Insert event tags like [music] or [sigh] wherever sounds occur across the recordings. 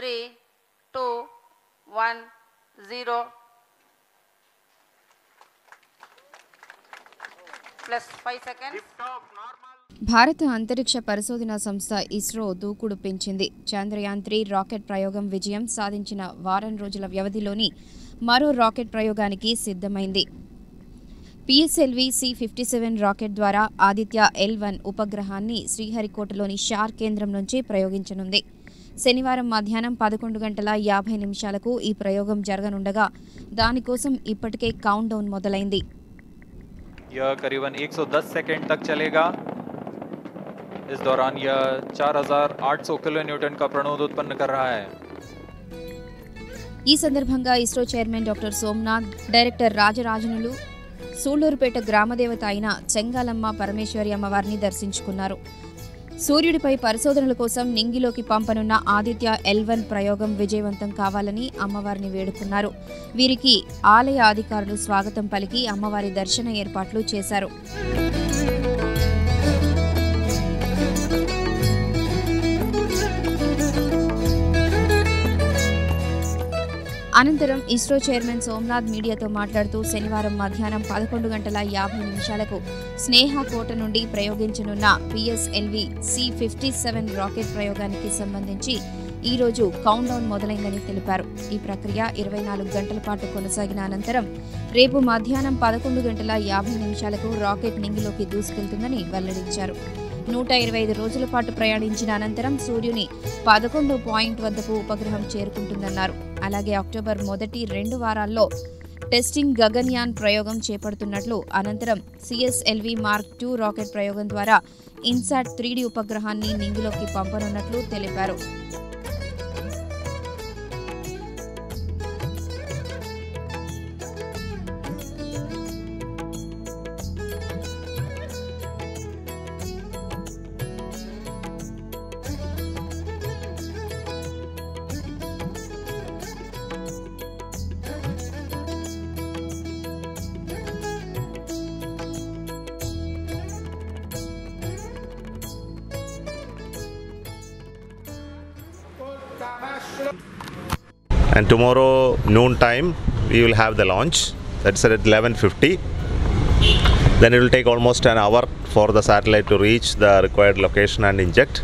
Three two one zero plus five seconds భారత అంతరిక్ష పరిశోధన సంస్థ ఇస్రో దూకుడు పెంచింది. చంద్రయాన్ త్రీ రాకెట్ ప్రయోగం విజయం సాధించిన వారం రోజుల వ్యవధిలోని మరో రాకెట్ ప్రయోగానికి సిద్ధమైంది. PSLV C fifty seven rocket ద్వారా ఆదిత్య ఎల్ వన్ ఉపగ్రహాన్ని శ్రీహరికోటలోని షార్ కేంద్రం నుంచి ప్రయోగించనుంది. శనివారం మధ్యాహ్నం పదకొండు గంటల యాభై నిమిషాలకు ఈ ప్రయోగం జరగనుండగా దానికోసం ఇప్పటికే కౌంట్ డౌన్ మొదలైంది यह करीबन 110 सेकंड तक चलेगा इस दौरान यह 4800 किलो न्यूटन का प्रणोद उत्पन्न कर रहा है ఈ సందర్భంగా ISRO chairman doctor Somnath director రాజరాజనులు Sullurpeta గ్రామదేవత అయిన చెంగాలమ్మ పరమేశ్వరి అమ్మవారిని దర్శించుకున్నారు సూర్యుడిపై పరిశోధనల కోసం నింగిలోకి పంపనున్న ఆదిత్య ఎల్వన్ ప్రయోగం విజయవంతం కావాలని అమ్మవారిని వేడుకున్నారు. వీరికి ఆలయ అధికారులు స్వాగతం పలికి అమ్మవారి దర్శన ఏర్పాట్లు చేశారు. అనంతరం ఇస్రో చైర్మన్ సోమనాథ్ మీడియాతో మాట్లాడుతూ శనివారం మధ్యాహ్నం పదకొండు గంటల యాభై నిమిషాలకు స్నేహ కోట నుండి ప్రయోగించనున్న PSLV C fifty seven rocket ప్రయోగానికి సంబంధించి ఈ రోజు కౌంట్డౌన్ మొదలైందని తెలిపారు. ఈ ప్రక్రియ ఇరవై నాలుగు గంటల పాటు కొనసాగిన అనంతరం రేపు మధ్యాహ్నం పదకొండు గంటల యాభై నిమిషాలకు రాకెట్ నింగిలోకి దూసుకెళ్తుందని వెల్లడించారు. నూట ఇరవై ఐదు రోజుల పాటు ప్రయాణించిన అనంతరం సూర్యుని పదకొండు పాయింట్ వద్దకు ఉపగ్రహం చేరుకుంటుందన్నారు. అలాగే అక్టోబర్ మొదటి రెండు వారాల్లో టెస్టింగ్ గగన్యాన్ ప్రయోగం చేపడుతున్నట్లు అనంతరం సిఎస్ఎల్వి మార్క్ టూ రాకెట్ ప్రయోగం ద్వారా ఇన్సాట్ త్రీడీ ఉపగ్రహాన్ని నింగిలోకి పంపనున్నట్లు తెలిపారు. And tomorrow noon time we will have the launch. That's at 11.50 then it will take almost an hour for the satellite to reach the required location and inject.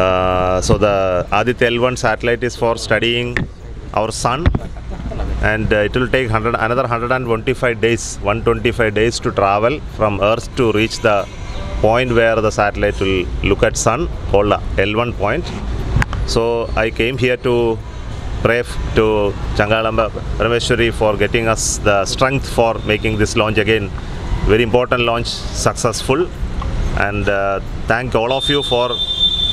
Uh, so the aditya l1 satellite is for studying our sun. And uh, it will take 100, another 125 days 125 days to travel from earth to reach the point where the satellite will look at sun called the l1 point so I came here to pray to Changalamba Parameshwari for getting us the strength for making this launch again. Very important launch, successful. And uh, thank all of you for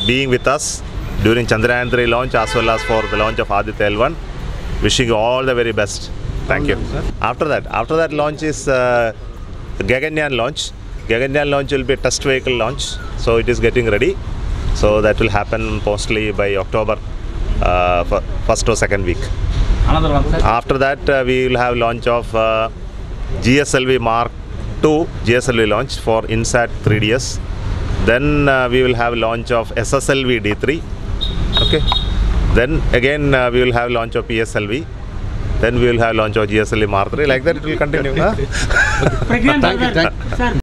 being with us during Chandrayaan 3 launch as well as for the launch of Aditya L1. Wishing you all the very best. Thank you. After that, after that launch is uh, Gaganyaan launch. Gaganyaan launch will be a test vehicle launch. So it is getting ready. So that will happen mostly by October uh, fir- first or second week. Another one, sir. After that, uh, we will have launch of uh, GSLV Mark II GSLV launch for INSAT 3DS. Then uh, we will have launch of SSLV D3. Okay. Then again we will have launch of PSLV. Then we will have launch of GSLV Mark III. Like that, it will continue. huh? [laughs] Pregnant Thank you, thank- Sir.